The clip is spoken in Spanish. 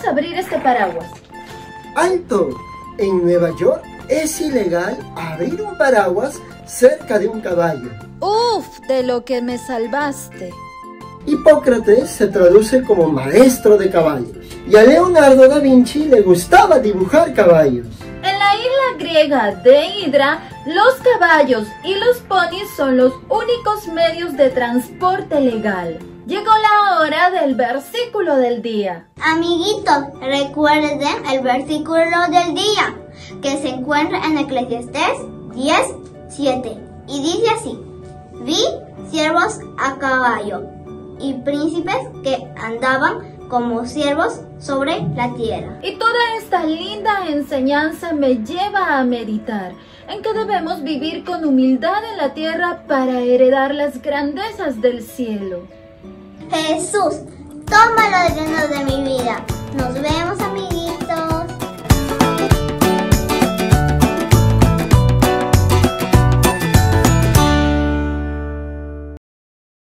Vamos abrir este paraguas. ¡Alto! En Nueva York es ilegal abrir un paraguas cerca de un caballo. ¡Uf! De lo que me salvaste. Hipócrates se traduce como maestro de caballos y a Leonardo da Vinci le gustaba dibujar caballos. De Hidra, los caballos y los ponis son los únicos medios de transporte legal. Llegó la hora del versículo del día. Amiguitos, recuerden el versículo del día que se encuentra en Eclesiastés 10, 7 y dice así, vi siervos a caballo y príncipes que andaban como siervos sobre la tierra. Y toda esta linda enseñanza me lleva a meditar en que debemos vivir con humildad en la tierra para heredar las grandezas del cielo. Jesús, tómalo lleno de mi vida. Nos vemos.